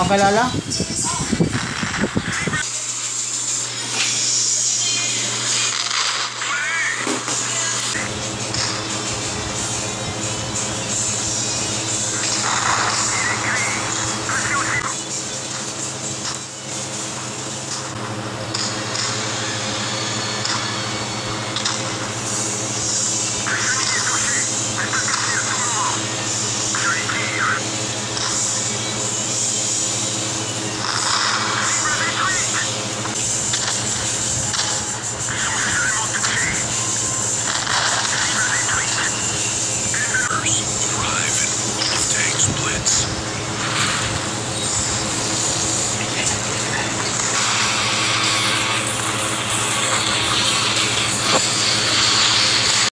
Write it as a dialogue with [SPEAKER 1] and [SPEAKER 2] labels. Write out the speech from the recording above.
[SPEAKER 1] Kakilala? Kilala?
[SPEAKER 2] Arrive in Wolf Tanks Blitz.